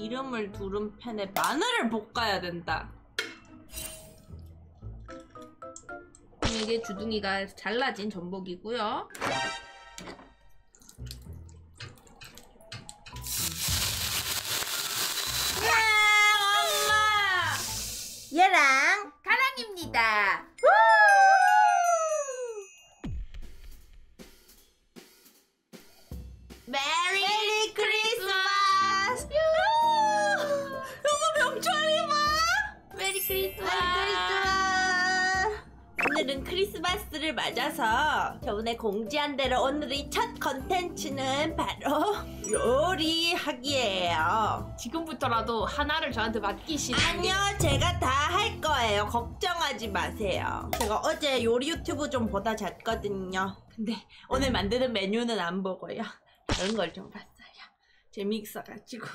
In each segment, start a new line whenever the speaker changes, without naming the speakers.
기름을 두른 팬에 마늘을 볶아야 된다. 이게 주둥이가 잘라진 전복이고요. 엄마!
얘랑
가랑입니다. 메 크리스마스를 맞아서 저번에 공지한 대로 오늘의 첫 컨텐츠는 바로 요리하기예요.
지금부터라도 하나를 저한테 맡기시는
아니요, 제가 다 할 거예요. 걱정하지 마세요. 제가 어제 요리 유튜브 좀 보다 잤거든요. 근데 오늘 만드는 메뉴는 안 보고요. 다른 걸 좀 봤어요. 재미있어가지고.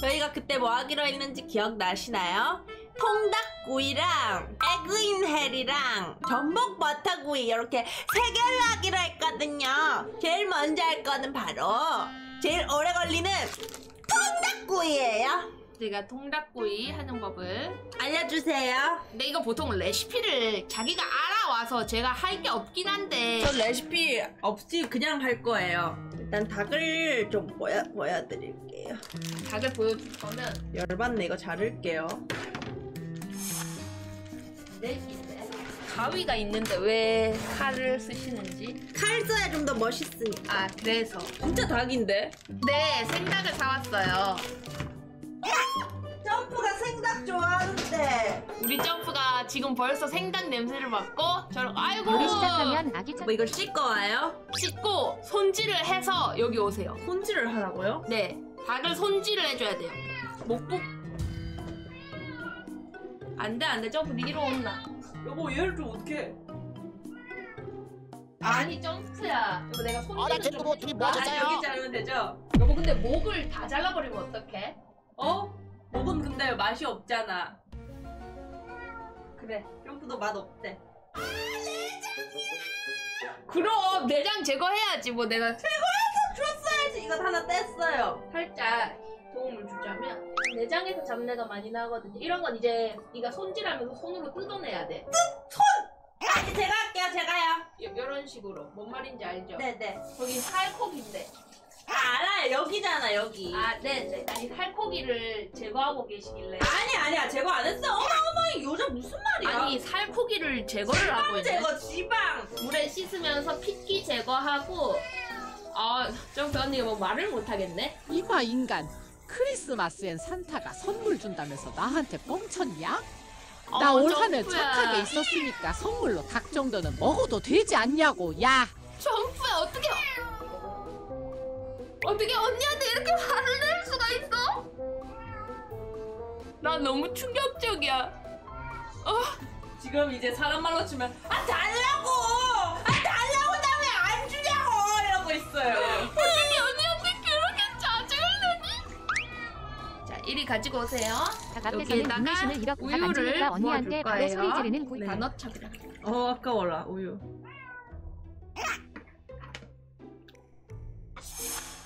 저희가 그때 뭐 하기로 했는지 기억나시나요? 통닭구이랑 에그인헬이랑 전복 버터구이 이렇게 세 개를 하기로 했거든요. 제일 먼저 할 거는 바로 제일 오래 걸리는 통닭구이예요.
제가 통닭구이 하는 법을
알려주세요.
근데 이거 보통 레시피를 자기가 알아와서 제가 할 게 없긴 한데
저 레시피 없이 그냥 할 거예요. 일단 닭을 좀 보여, 보여드릴게요.
닭을 보여줄 거면
열받네, 이거 자를게요.
레시피인데 가위가 있는데 왜 칼을 쓰시는지
칼 써야 좀 더 멋있으니까.
아 그래서
진짜 닭인데?
네 생닭을 사왔어요
점프가 생닭 좋아하는데.
우리 점프가 지금 벌써 생닭 냄새를 맡고 저를 아이고
요리 시작하면 아기 참
뭐 이걸 씻고 와요?
씻고 손질을 해서 여기 오세요
손질을 하라고요?
네 닭을 손질을 해줘야 돼요 목북 안돼 안돼 점프 니로 온나
여보, 얘를 좀 어떻게.
아니 점프야 이거 내가 손질을
아,
나좀 해줄까?
뭐
아? 여기 자르면 되죠?
여보 근데 목을 다 잘라버리면 어떡해?
어? 먹은 근데 맛이 없잖아.
그래
점프도 맛 없대.
그럼 내장 제거해야지 뭐 내가
줬어야지. 이거 하나 뗐어요.
살짝 도움을 주자면 내장에서 잡내가 많이 나거든요 이런 건 이제 네가 손질하면서 손으로 뜯어내야 돼
아니, 제가 할게요, 제가요.
요, 이런 식으로 뭔 말인지 알죠?
네네.
거기 살코기인데
아, 여기잖아, 여기.
아 네네 아니 살코기를 제거하고 계시길래.
아니 아니야. 제거 안 했어. 어머 어머 요즘 무슨 말이야?
아니 살코기를 제거를 하고 있네.
제거 지방.
물에 씻으면서 핏기 제거하고. 아 좀 언니가 뭐 말을 못하겠네?
이봐 인간. 크리스마스엔 산타가 선물 준다면서 나한테 뻥쳤냐? 나
어,
올 한 해
점프야.
착하게 있었으니까 선물로 닭 정도는 먹어도 되지 않냐고 야.
점프야 어떻게 어떻게 언니한테 이렇게 화를 낼 수가 있어? 나 너무 충격적이야.
지금 이제 사람 말로 치면 아 달라고 아 달라고 다음에 안 주냐고 이러고 있어요
어떻게 언니한테 그렇게 짜증을 내니? 자, 이리 가지고 오세요.
닭 앞에서는
여기에다가
닭
우유를
만지니까 언니한테 바로
거예요.
소리 지르는 구이
네.
다 넣자 그냥.
어 아까워라 우유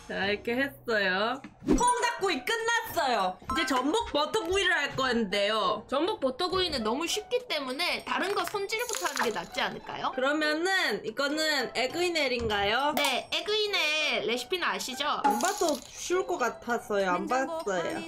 자 이렇게 했어요 콩닭구이 끝났어요 이제 전복 버터구이를 할 건데요
전복 버터구이는 너무 쉽기 때문에 다른 거 손질부터 하는 게 낫지 않을까요?
그러면은 이거는 에그이넬인가요?
네, 에그인의 레시피는 아시죠?
안 봐도 쉬울 것 같았어요 안 봤어요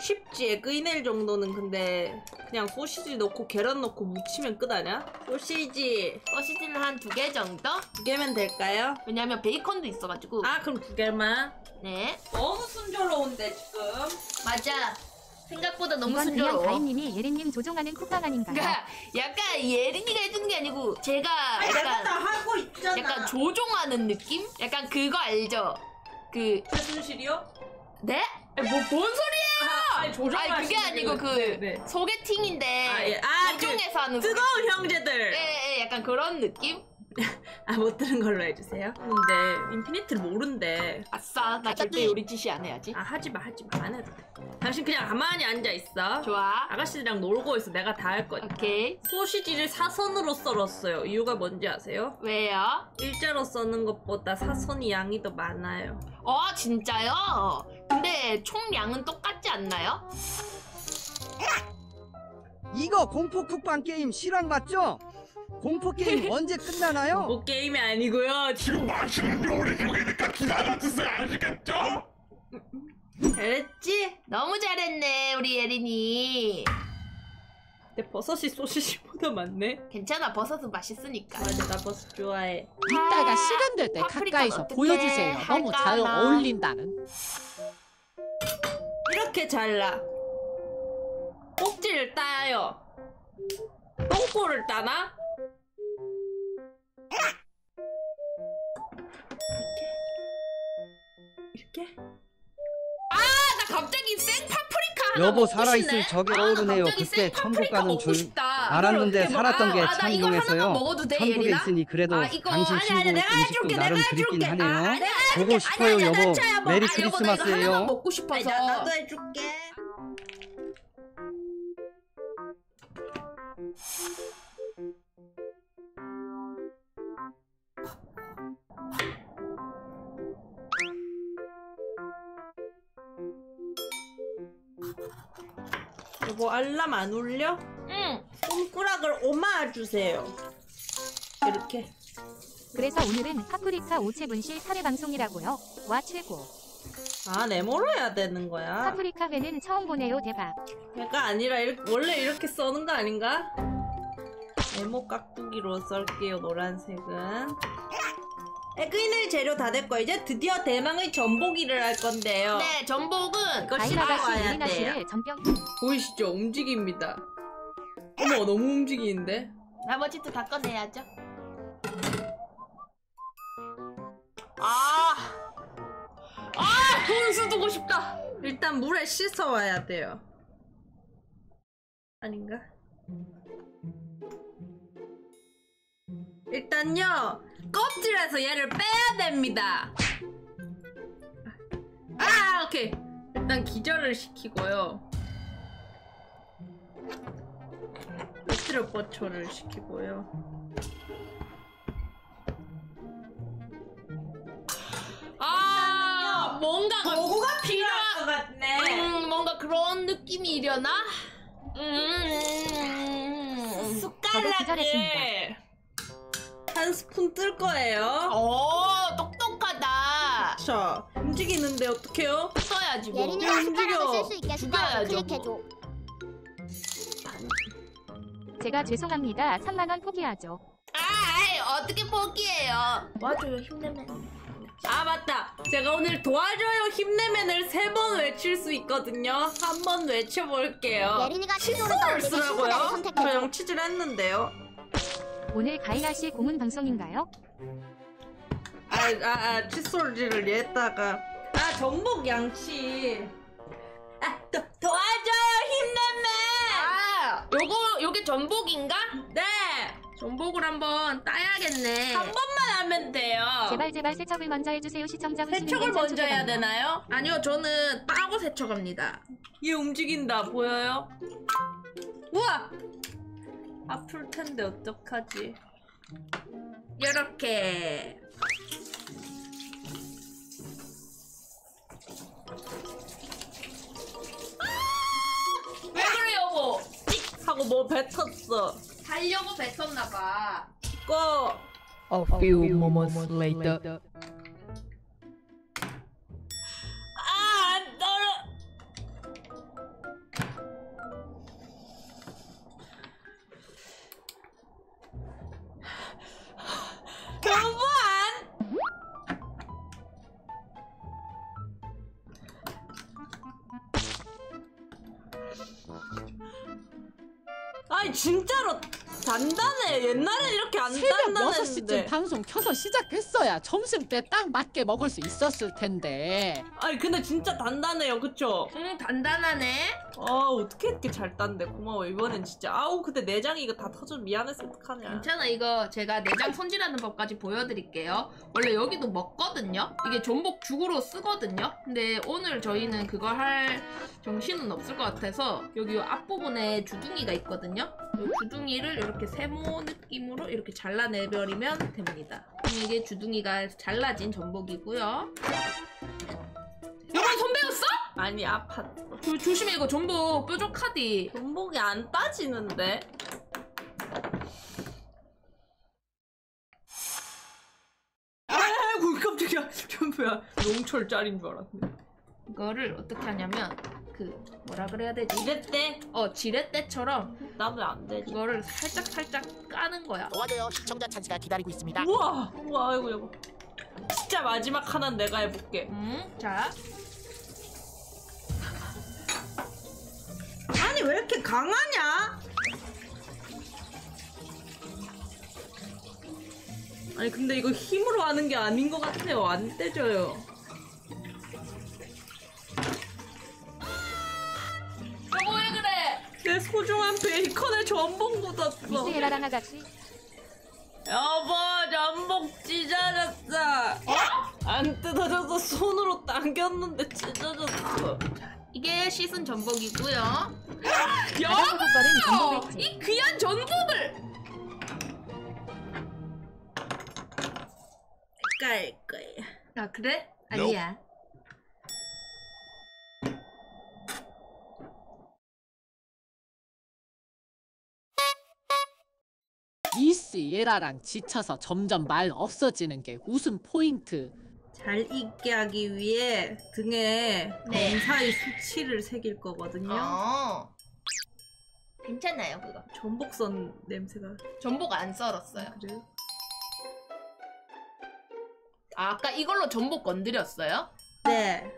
쉽지 에그이넬 정도는 근데 그냥 소시지 넣고 계란 넣고 무치면 끝 아냐? 소시지
소시지는 한 두 개 정도?
두 개면 될까요?
왜냐면 베이컨도 있어가지고.
아 그럼 두 개만
네,
너무 순조로운데 지금
맞아. 생각보다 너무
이건 그냥
순조로워.
가인님이 예린님 조종하는 쿡방 아닌가요?
그러니까 약간 예린이가 해주는 게 아니고 제가
아니 내가 다
약간
하고 있잖아
약간 조종하는 느낌? 약간 그거 알죠? 그
최순실이요?
네? 뭐, 뭔 소리예요?
아, 아니 조정하시는
아니 그게 아니고 그
네, 네.
소개팅인데
아, 예. 아, 그
조종에서 하는
뜨거운 형제들
예, 예, 약간 그런 느낌?
아 못 들은 걸로 해주세요. 근데 인피니트를 모른대.
아싸 나 절대 요리 지시 안 해야지
아 하지마 하지마 안 해도 돼. 당신 그냥 가만히 앉아 있어.
좋아
아가씨들이랑 놀고 있어. 내가 다 할 거야.
오케이
소시지를 사선으로 썰었어요. 이유가 뭔지 아세요?
왜요?
일자로 써는 것보다 사선이 양이 더 많아요.
어 진짜요? 근데 총량은 똑같지 않나요?
이거 공포 쿡방 게임 실황 맞죠? 공포 게임 언제 끝나나요?
뭐 게임이 아니고요.
지금 맛있는 요리 중이니까 기다려주세요 아시겠죠?
잘했지?
너무 잘했네 우리 예린이
근데 버섯이 소시지보다 많네.
괜찮아 버섯은 맛있으니까
맞아 나 버섯 좋아해.
이따가 시간 될 때 가까이서 보여주세요. 너무
할까
잘? 어울린다는.
이렇게 잘라. 꼭지를 따요. 똥꼬를 따나? 이렇게? 이렇게?
나 갑자기 생 파프리카 하나
여보
먹고
살아있을
싶네.
적에
아, 나
오르네요.
갑자기
그때
생
천국
파프리카
가는
먹고
줄
싶다.
알았는데 살았던 게
아,
나참
이거 하나만
이용해서요.
먹어도 돼,
천국에
예린아?
있으니 그래도
아, 이거
당신
아니,
친구
내가
음식도
해줄게,
나름
내가
그립긴
해줄게.
하네요.
아, 내가
보고 싶어요
아니, 아니,
여보.
나
메리
아, 여보, 나 이거
크리스마스예요.
하나만 먹고
아니,
싶어서
나, 나도 해줄게. 여보 알람 안 울려?
응
손가락을 오마 주세요. 이렇게.
그래서 오늘은 파프리카 오체 분실 사례 방송이라고요. 와 최고.
아 네모로 해야 되는 거야.
파프리카 회는 처음 보네요 대박.
얘가 아니라 이렇게, 원래 이렇게 써는 거 아닌가? 네모 깍두기로 썰게요 노란색은. 에그이늘 재료 다 됐고 이제 드디어 대망의 전복이를 할 건데요.
네 전복은
이거
가이나가 씨
씹어와야
이리나
돼요.
씨를 전병
보이시죠? 움직입니다. 어머 너무 움직이는데?
나머지도 다 꺼내야죠 아, 아, 혼수 두고 싶다.
일단 물에 씻어와야 돼요. 아닌가? 일단요 껍질에서 얘를 빼야 됩니다. 아 오케이 일단 기절을 시키고요. 껍질을 버초를 시키고요.
아, 뭔가
도구가
필요한
것 같네.
음, 뭔가 그런 느낌이려나? 음.
저도 기절했습니다.
숟가락을 한 스푼 뜰 거예요.
오, 똑똑하다.
자, 움직이는데 어떡해요?
써야지 뭐.
예린이가
움직여.
숟가락을 쓸수 있게 숟가락을
죽여야죠,
클릭해줘.
제가 죄송합니다. 3만 원 포기하죠.
아이, 어떻게 포기해요? 도와줘요, 힘내면.
아, 맞다. 제가 오늘 도와줘요 힘내면을 세 번 외칠 수 있거든요. 한 번 외쳐볼게요.
예린이가 치즈를
치즈를 쓰라고요? 저
선택해줘.
영 치즈를 했는데요.
오늘 가이나 씨 고문 방송인가요?
아, 아, 아, 칫솔질을 얘다가. 아, 전복 양치. 아, 도, 도와줘요 힘내면!
아, 요거, 요게 전복인가?
네!
전복을 한번 따야겠네.
한 번만 하면 돼요.
제발 제발 세척을 먼저 해주세요. 시청자
세척을
괜찮
먼저 해야. 되나요?
아니요, 저는 따고 세척합니다.
얘 움직인다 보여요? 우와! 아플 텐데 어떡하지?
이렇게. 왜 그래, 여보?
하고 뭐 뱉었어.
달려고 뱉었나봐.
고!
A few moments later.
단단해. 옛날엔 이렇게 안
새벽
단단했는데.
6시쯤 방송 켜서 시작했어야 점심 때 딱 맞게 먹을 수 있었을 텐데.
아니 근데 진짜 단단해요, 그쵸?
음 단단하네.
아 어떻게 이렇게 잘 딴데 고마워. 이번엔 진짜. 아우 근데 내장이 이거 다 터져. 미안해서 어떡하냐.
괜찮아. 이거 제가 내장 손질하는 법까지 보여드릴게요. 원래 여기도 먹거든요? 이게 전복 죽으로 쓰거든요? 근데 오늘 저희는 그거 할 정신은 없을 것 같아서 여기 요 앞부분에 주둥이가 있거든요 이 주둥이를 이렇게 세모 느낌으로 이렇게 잘라내버리면 됩니다. 이게 주둥이가 잘라진 전복이고요. 이건 손 베었어?
아니 아파
조, 조심해 이거 전복. 뾰족하디.
전복이 안 따지는데? 아이고 깜짝이야? 전부야. 농철 짤인 줄 알았네
이거를 어떻게 하냐면 그 뭐라 그래야 되지?
이랬대
어 지렛대처럼
나면 안 되지
그거를 살짝 살짝 까는 거야.
도와줘요. 시청자 찬스가 기다리고 있습니다.
우와 우와 아이고 여보 진짜 마지막 하나는 내가 해볼게
음, 자,
아니 왜 이렇게 강하냐 아니 근데 이거 힘으로 하는 게 아닌 것 같아요 안 떼져요 소중한 베이컨에 전복 묻었어.
미스 예라랑 아가씨
여보 전복 찢어졌어. 안 뜯어져서 손으로 당겼는데 찢어졌어.
이게 씻은 전복이고요. 여보,
이
귀한 전복을!
깔 거야
아 그래? 아니야.
미스 예라랑 지쳐서 점점 말 없어지는 게 웃음 포인트.
잘 익게 하기 위해 등에
네.
검사의 수치를 새길 거거든요
어. 괜찮아요 그거.
전복선 냄새가
전복 안 썰었어요.
그래요?
아, 아까 이걸로 전복 건드렸어요?
네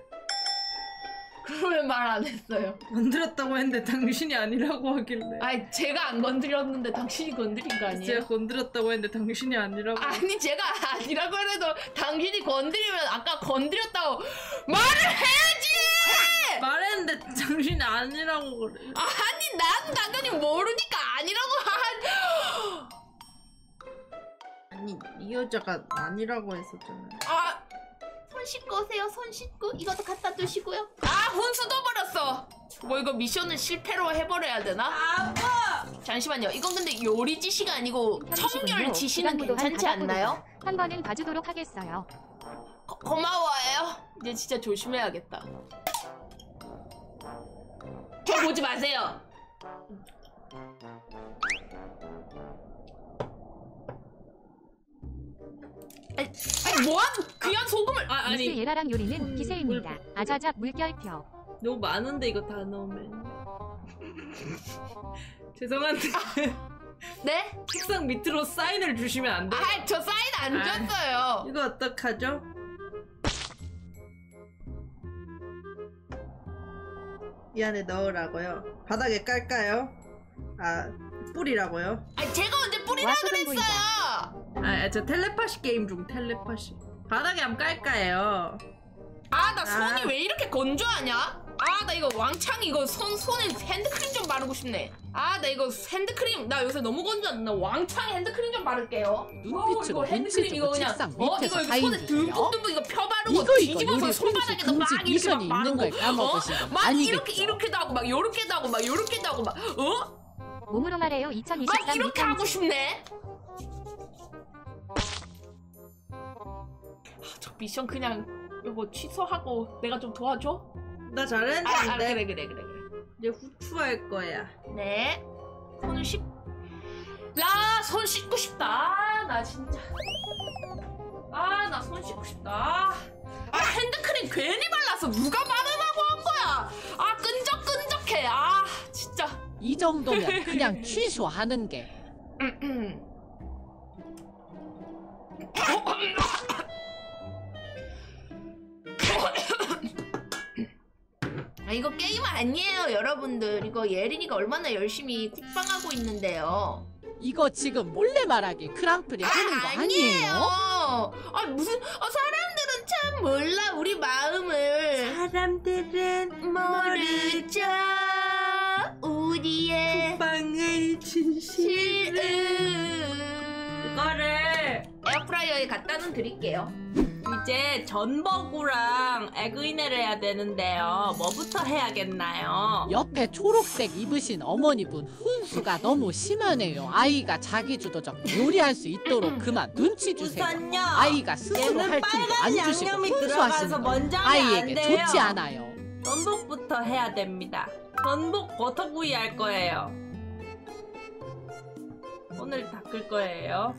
그러면 말 안 했어요.
건드렸다고 했는데 당신이 아니라고 하길래
아니 제가 안 건드렸는데 당신이 건드린 거 아니에요?
제가 건드렸다고 했는데 당신이 아니라고
아니 제가 아니라고 해도 당신이 건드리면 아까 건드렸다고 말을 해야지!
말했는데 당신이 아니라고 그래
아니 난 당연히 모르니까 아니라고 한...
아니 이 여자가 아니라고 했었잖아요
아... 손 씻고 오세요 손 씻고. 이것도 갖다 두시고요. 아 혼수도 버렸어. 뭐 이거 미션을 실패로 해버려야 되나?
아빠!
잠시만요. 이건 근데 요리 지시가 아니고 청결 지시는 괜찮지 않나요?
한 번은 봐주도록 하겠어요.
고, 고마워요. 이제 진짜 조심해야겠다. 저 보지 마세요 아니, 아니 뭐한 귀한 소금을 아,
미스
아니
예라랑 요리는 기세입니다. 아자자 물결표.
너무 많은데 이거 다 넣으면 죄송한데
네?
책상 밑으로 사인을 주시면 안 돼요?
아 저 사인 안
아.
줬어요
이거 어떡하죠? 이 안에 넣으라고요 바닥에 깔까요? 아 뿌리라고요?
아니 제가
와,
그랬어요
아저 텔레파시 게임 중 텔레파시 바닥에 한번 깔까요?
아 나 손이
아.
왜 이렇게 건조하냐? 아 나 이거 왕창 이거 손 손에 핸드크림 좀 바르고 싶네. 아 나 이거 핸드크림 나 요새 너무 건조한데 나 왕창 핸드크림 좀 바를게요.
눈빛으로
어, 이거 핸드크림 이거 그냥
책상
어 이거 이거
사인
손에. 듬뿍듬뿍 이거 펴 바르고
이거 이거
뒤집어서 손바닥에다 막 이렇게 막
있는
바르고 건막
아니겠죠?
이렇게 이렇게도 하고 막 요렇게도 하고 막 요렇게도 하고 막 어?
몸으로 말해요. 막2023
이렇게 하고 싶네. 아, 저 미션 그냥 이거 취소하고 내가 좀 도와줘?
나
아, 아
잘했는데
그래 그래 그래 그래.
이제 후추할 거야
네. 손을 씻. 나손 씻고 싶다. 아, 나 진짜. 아, 나 손 씻고 싶다. 아, 핸드크림 괜히 발라서 누가 바르라고 한 거야. 아, 끈적끈적해. 아.
이 정도면 그냥 취소하는 게.
아 이거 게임 아니에요 여러분들. 이거 예린이가 얼마나 열심히 쿡방하고 있는데요.
이거 지금 몰래 말하기 그랑프리 하는 거 아니에요?
아 무슨 어, 사람들은 참 몰라 우리 마음을.
사람들은
모르죠 우리의
빵을 진실
실은
이거를
에어프라이어에 갖다는 드릴게요
이제 전버구랑 에그인을 해야 되는데요. 뭐부터 해야겠나요?
옆에 초록색 입으신 어머니분 훈수가 너무 심하네요. 아이가 자기 주도적 요리할 수 있도록 그만 눈치 주세요.
우선요.
아이가 스스로 할 틈도 안 주시고 훈수하시는 거
먼저 하면 안
아이에게
돼요.
좋지 않아요.
전복부터 해야 됩니다. 전복 버터구이 할 거예요. 오늘 닦을 거예요.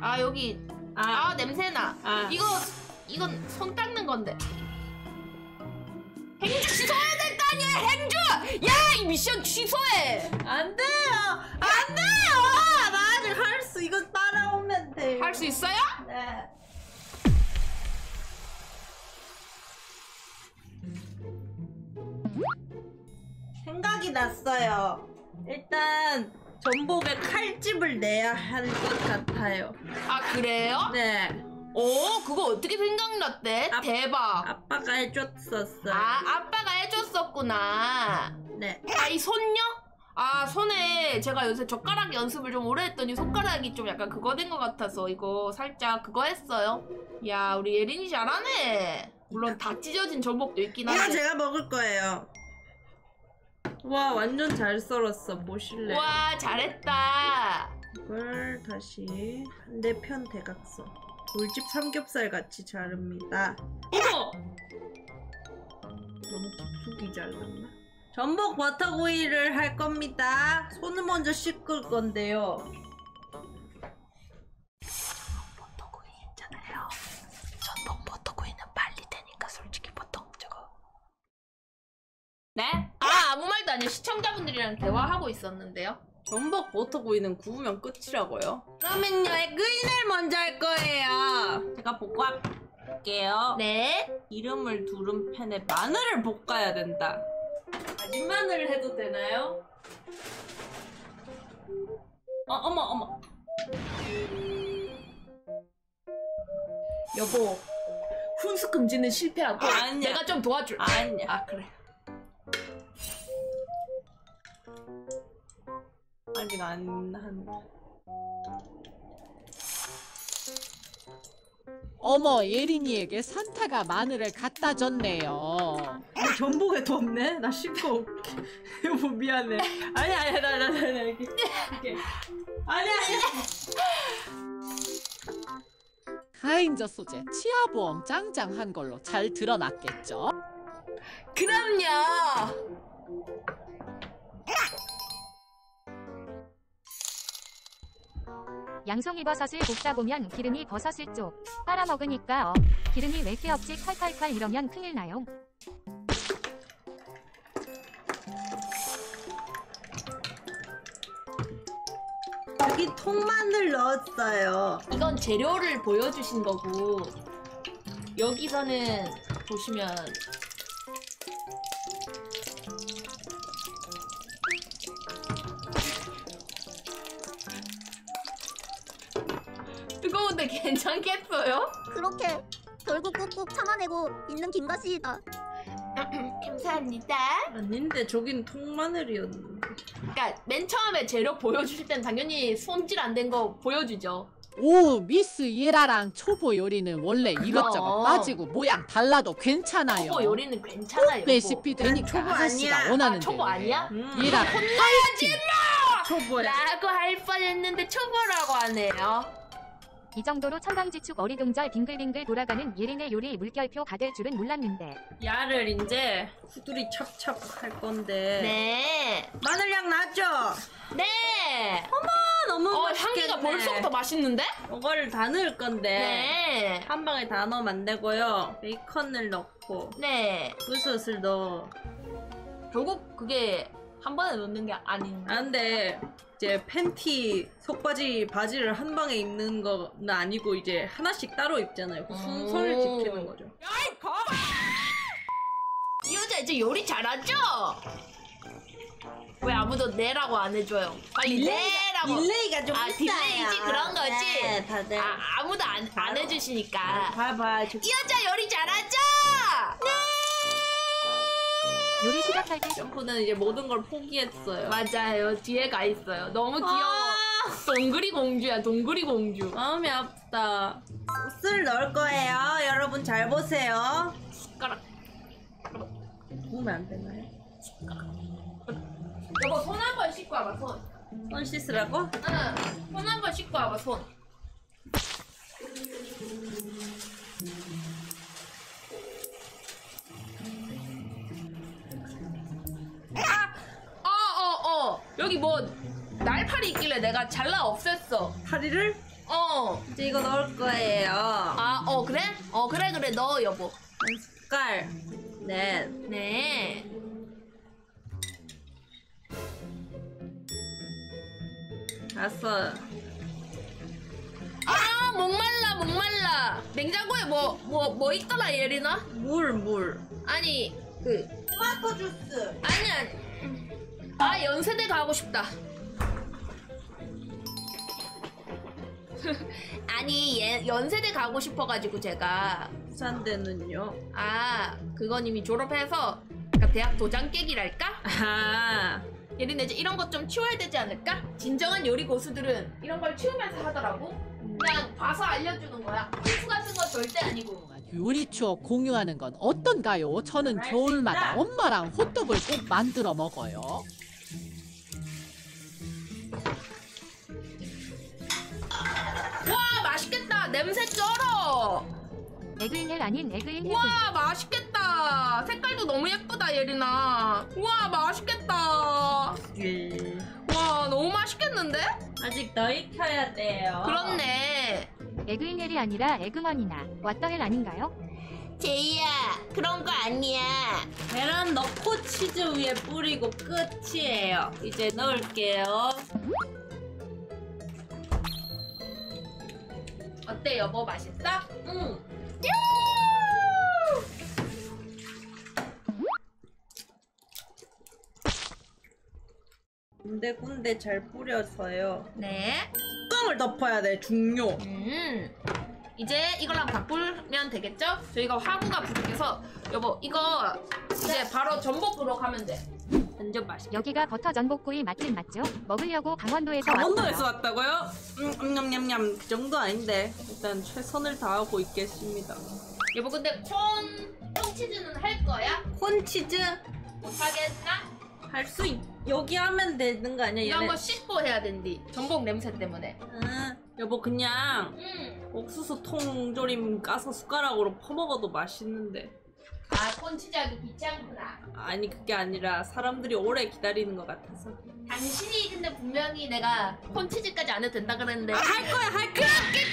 아 여기
아,
아 냄새나
아.
이거 이건 손 닦는 건데 행주 취소해야 될 거 아니야 행주 야이 미션 취소해
안 돼요. 안 돼요. 나 아직 할 수 이거 따라오면 돼.
할 수 있어요?
네. 생각이 났어요. 일단 전복에 칼집을 내야 할 것 같아요.
아 그래요?
네.
오 그거 어떻게 생각났대?
아-
대박
아빠가 해줬었어요.
아 아빠가 해줬었구나
네.
아 이 손요? 아 손에 제가 요새 젓가락 연습을 좀 오래 했더니 손가락이 좀 약간 그거 된 것 같아서 이거 살짝 그거 했어요 야 우리 예린이 잘하네 물론 다 찢어진 전복도 있긴
이거
한데
제가 먹을 거예요. 와 완전 잘 썰었어. 보실래요?
와 잘했다
이걸 다시 반대편 대각선 돌집 삼겹살 같이 자릅니다.
어머
너무 깊숙이 잘랐나? 전복 버터구이를 할 겁니다. 손을 먼저 씻을 건데요.
시청자분들이랑 대화하고 있었는데요
전복 버터 구이는 구우면 끝이라고요? 그러면요, 에그인을 먼저 할 거예요. 제가 볶아볼게요.
네
기름을 두른 팬에 마늘을 볶아야 된다. 마늘을 해도 되나요? 어, 어머, 어머.
여보 훈수 금지는 실패하고
아니야.
내가 좀 도와줄
아니야.
아 그래
아직 안 한.
어머 예린이에게 산타가 마늘을 갖다 줬네요.
전복에 뒀네? 나 씻고 올게. 여보, 미안해. 아니, 아니, 나, 나, 나, 나, 이렇게. 이렇게. 아니, 아니.
하인저 소재 치아보험 짱짱한 걸로 잘 드러났겠죠?
그럼요
양송이 버섯을 볶다 보면 기름이 버섯을 쪽 빨아먹으니까 어 기름이 왜 이렇게 없지 콸콸콸 이러면 큰일 나요.
여기 통마늘 넣었어요.
이건 재료를 보여주신 거고 여기서는 보시면 뜨거운데 괜찮겠어요?
그렇게 결국 꾹꾹 참아내고 있는 김가시이다.
감사합니다.
아닌데, 저긴 통마늘이었는데.
그러니까 맨 처음에 재료 보여주실 땐 당연히 손질 안 된 거 보여주죠.
오 미스 예라랑 초보 요리는 원래 이것저것. 빠지고 모양 달라도 괜찮아요.
초보 요리는 괜찮아요.
레시피 되니까
초보
아저씨가. 원하는
아, 초보 아니야?
음.
예라 파이팅!
초보야.
라고 할 뻔했는데 초보라고 하네요.
이 정도로 천방지축 어리둥절 빙글빙글 돌아가는 예린의 요리 물결표 받을 줄은 몰랐는데
야를 이제 후두리 찹찹 할 건데.
네.
마늘향 나죠?
네.
아, 너무
어,
맛있겠네.
향기가 벌써부터 맛있는데?
이거를 다 넣을 건데.
네.
한 방에 다 넣으면 안 되고요. 베이컨을 넣고
네.
버섯을 넣어.
결국 그게 한 번에 넣는 게 아닌.
아 근데 이제 팬티 속바지 바지를 한 방에 입는 건 아니고 이제 하나씩 따로 입잖아요. 그 순서를
오.
지키는 거죠.
이 여자 이제 요리 잘하죠? 왜 아무도 네라고 안 해줘요? 빨리 네라고.
delay가 좀
아,
있어요.
delay지 그런 거지?
네, 다들.
아, 아무도 안, 안 해주시니까.
봐봐. 저
이 여자 요리 잘하죠?
요리 시작할 때
점프는 이제 모든 걸 포기했어요.
맞아요. 뒤에 가 있어요. 너무 귀여워.
아.
동그리 공주야, 동그리 공주.
마음이 아프다. 소스를 넣을 거예요. 여러분 잘 보세요.
숟가락.
부으면 안 되나요?
여보, 손 한 번 씻고 와봐, 손.
손 씻으라고?
응. 손 한 번 씻고 와봐, 손. 여기 뭐, 날파리 있길래 내가 잘라 없앴어.
파리를
어.
이제 이거 넣을 거예요.
아, 어, 그래? 어, 그래, 그래. 넣어, 여보.
한 숟갈. 네.
네.
다섯.
아, 목말라, 목말라. 냉장고에 뭐, 뭐, 뭐 있더라, 예린아?
물, 물.
아니, 그,
토마토 주스.
아니, 아니. 아, 연세대 가고 싶다. 아니, 예, 연세대 가고 싶어가지고 제가.
부산대는요?
아, 그건 이미 졸업해서 약간 대학 도장 깨기랄까?
아.
예린아, 이제 이런 것 좀 치워야 되지 않을까? 진정한 요리 고수들은 이런 걸 치우면서 하더라고. 그냥 봐서 알려주는 거야. 필수 같은 건 절대 아니고.
요리 추억 공유하는 건 어떤가요? 저는 겨울마다 엄마랑 호떡을 꼭 만들어 먹어요.
와, 맛있겠다. 냄새 쩔어.
egg in hell 아닌 egg in hell
우와 맛있겠다 색깔도 너무 예쁘다 예린아 우와 맛있겠다
예.
와 너무 맛있겠는데?
아직 더 익혀야 돼요.
그렇네
에그인헬이 아니라 에그먼이나 왓더헬 아닌가요?
제이야 그런 거 아니야
계란 넣고 치즈 위에 뿌리고 끝이에요. 이제 넣을게요.
어때 여보 맛있어?
응. 군데군데 잘 뿌려서요.
네
뚜껑을 덮어야 돼, 중요.
음. 이제 이거랑 바꾸면 되겠죠? 저희가 화구가 부족해서 여보 이거 이제 바로 전복으로 가면 돼
완전 맛있게.
여기가 버터 전복구이 맛집 맞죠? 먹으려고 강원도에서
강원도에서
왔어요.
왔다고요? 음, 음, 냠냠냠. 그 정도 아닌데. 일단 최선을 다하고 있겠습니다.
여보 근데 콘, 콘치즈는 할 거야?
콘치즈
못하겠나?
할 수 있... 여기 하면 되는 거 아니야,
이거
얘네?
한번 씻고 해야 된디 전복 냄새 때문에
아, 여보 그냥
음.
옥수수 통조림 까서 숟가락으로 퍼먹어도 맛있는데.
아 콘치즈하기 귀찮구나
아니 그게 아니라 사람들이 오래 기다리는 것 같아서.
당신이 근데 분명히 내가 콘치즈까지 안 해도 된다 그랬는데
아, 할 거야 할 거야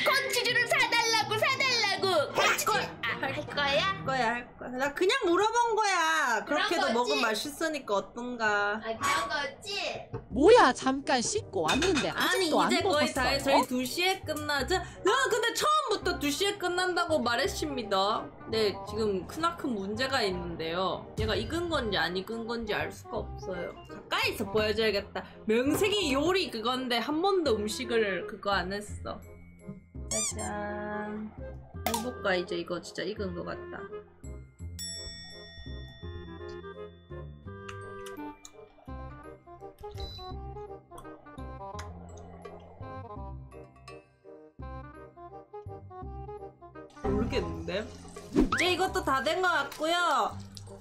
콘치즈를 사달라고 사달라고 콘치즈
거야.
아, 할 거야?
할 거야 할 거야. 나 그냥 물어본 거야. 그렇게도. 먹으면 맛있으니까 어떤가.
아 그런 거였지?
뭐야 잠깐 씻고 왔는데
아니
아직도 안
이제 거의 다 해. 저희
먹었어요?
2시에 끝나죠? 나 근데 처음부터 2시에 끝난다고 말했습니다. 네 지금 크나큰 문제가 있는데요. 얘가 익은 건지 안 익은 건지 알 수가 없어요. 가까이서 보여줘야겠다. 명색이 요리 그건데 한 번도 음식을 그거 안 했어. 짜잔. 해볼까 이제 이거 진짜 익은 것 같다. 모르겠는데? 이제 이것도 다 된 것 같고요.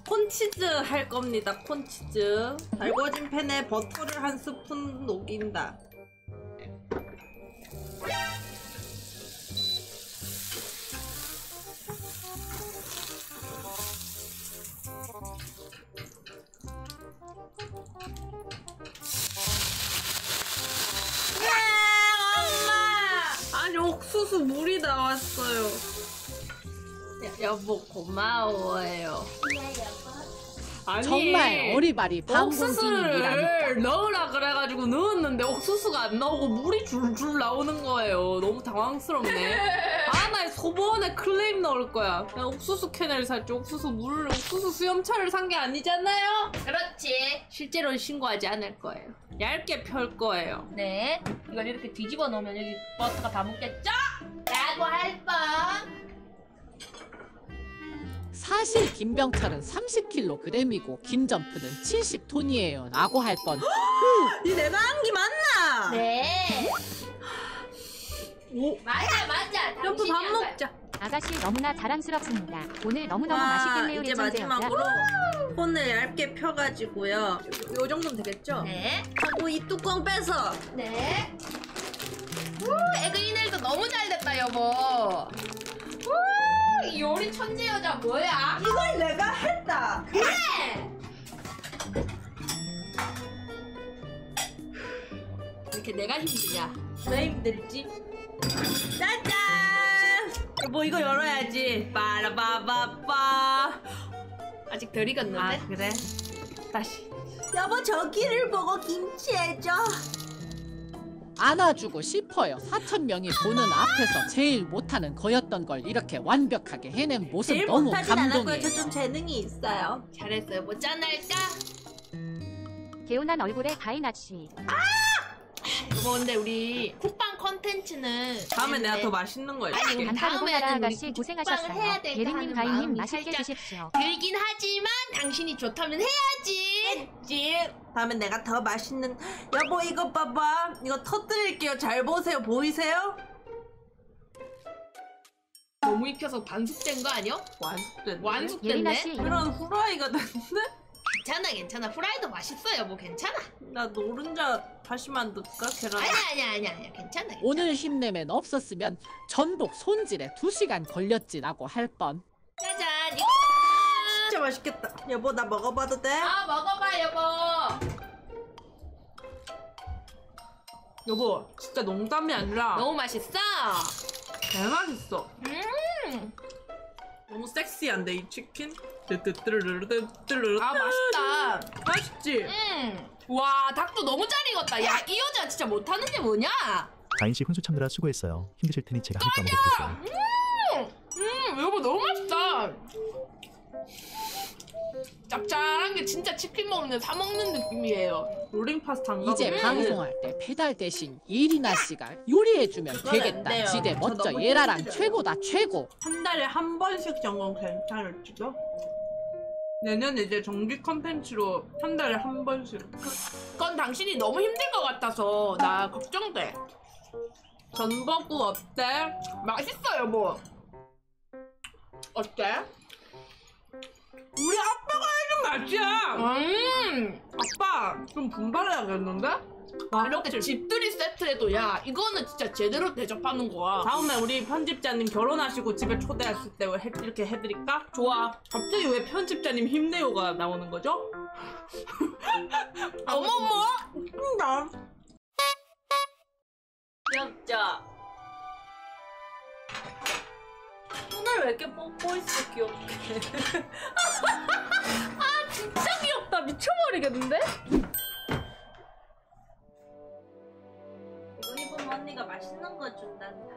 콘치즈 할 겁니다. 콘치즈. 달궈진 팬에 버터를 한 스푼 녹인다. 아니,
정말 어리바리.
옥수수를 넣으라 그래가지고 넣었는데 옥수수가 안 나오고 물이 줄줄 나오는 거예요. 너무 당황스럽네. 아, 나 소번에 클레임 넣을 거야. 그냥 옥수수 캔을 샀지. 옥수수 물, 옥수수 수염차를 산 게 아니잖아요.
그렇지.
실제로는 신고하지 않을 거예요. 얇게 펼 거예요.
네. 이걸 이렇게 뒤집어 놓으면 여기 버터가 다 묻겠죠? 라고 할 뻔.
사실 김병철은 30kg이고 김점프는 70톤이에요. 라고 할 뻔.
이 내가 한게 맞나?
네.
오,
맞아, 맞아.
점프 밥. 먹자.
아가씨 너무나 자랑스럽습니다. 오늘 너무너무
와,
맛있겠네요.
이제. 마지막으로 폰을 얇게 펴가지고요. 요, 요 정도면 되겠죠?
네.
하고 이 뚜껑 빼서
네. 우, 에그리넬도 너무 잘 됐다, 여보. 우, 이 요리 천재 여자 뭐야?
이걸 내가 했다.
그래! 이렇게 내가 힘드냐?
왜 힘들지? 짜잔! 뭐 이거 열어야지. 빠라바바빠.
아직 덜 익었는데?
아 그래? 다시. 여보 저기를 보고 김치 해줘.
안아주고 싶어요. 4천 명이 보는 앞에서 제일 못하는 거였던 걸 이렇게 완벽하게 해낸 모습
제일
너무
못하진 않았고요.
감동이에요.
저 좀 재능이 있어요.
잘했어요. 뭐 짠할까?
개운한 얼굴의 가인아씨.
여보, 근데 우리 쿡방 컨텐츠는
다음에 내가 더 맛있는 거
아니,
해줄게.
간판 오보나라
다음에는 우리
아가씨
쿡방을
고생하셨어요.
해야 될까
예린님
하는
가인님 맛있게
살짝
드십시오.
들긴 하지만 당신이 좋다면 해야지.
지 다음에 내가 더 맛있는 여보 이거 봐봐 이거 터뜨릴게요 잘 보세요 보이세요?
너무 익혀서 반숙된 거 아니야?
완숙됐네
완숙됐네.
예린아씨
이런 후라이가 됐네?
괜찮아, 괜찮아. 프라이도 맛있어요. 뭐 괜찮아.
나 노른자 다시 만들까 계란
아니야, 아니야, 아니야, 아니야. 괜찮아. 괜찮아.
오늘 힘내면 없었으면 전복 손질에 2시간 걸렸지라고 할 뻔.
짜잔. 이거
진짜 맛있겠다 여보 나 먹어봐도 돼?
아 먹어봐 여보.
여보 진짜 농담이 아니라
너무 맛있어.
대맛있어
음.
너무 섹시한데 이 치킨? 뜨뜨뜨르르뜨르르
아 맛있다.
맛있지?
음. 와 닭도 너무 잘 익었다. 야 이 여자 진짜 못하는 게 뭐냐?
가인 씨 훈수 참느라 수고했어요. 힘드실 테니 제가 한입 까먹어드릴게요.
음 여보 너무 맛있다. 짭짤한 게 진짜 치킨 먹는데 사 먹는 느낌이에요.
로링 파스타인가
이제
보네.
방송할 때 페달 대신 예리나 씨가 요리해주면
그건 안
되겠다. 지대
저
멋져
너무
예라랑
힘들어요.
최고다 최고.
한 달에 한 번씩 점검 괜찮을지도? 내년 이제 정기 컨텐츠로 한 달에 한 번씩
그건 당신이 너무 힘들 것 같아서 나 걱정돼.
전복구 어때?
맛있어 여보. 어때?
우리 아빠가 해준 맛이야!
음.
아빠 좀 분발해야겠는데? 와,
이렇게
껍질.
집들이 세트에도 야 이거는 진짜 제대로 대접하는 거야.
다음에 우리 편집자님 결혼하시고 집에 초대했을 때 해- 이렇게 해드릴까?
좋아.
갑자기 왜 편집자님 힘내요가 나오는 거죠?
어머머.
나 귀엽 죠? 오늘 왜 이렇게 뽀뽀 있어 귀엽게 아 진짜 귀엽다 미쳐버리겠는데? 이거 입으면 언니가 맛있는 거 준단다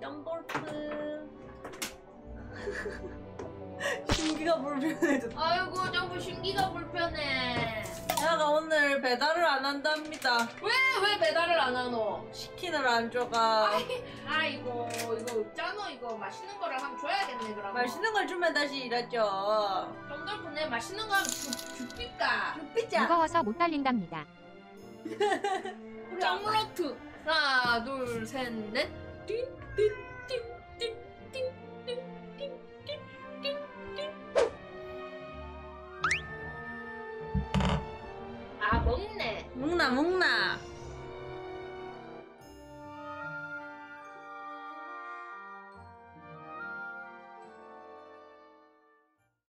점볼프 신기가 불편해졌다
아이고 정부 신기가 불편해.
내가 오늘 배달을 안 한답니다
왜 왜 배달을 안 하노?
치킨을 안 줘가
아이 고 이거 없잖아 이거 맛있는 거를 한번 줘야겠네 그럼.
맛있는 걸 주면 다시 일하죠
정돌 내 맛있는 거 주, 줍니까?
삐짜
무거워서 못 달린답니다.
짱로트 하나 둘셋 넷. 아 먹네.
먹나 먹나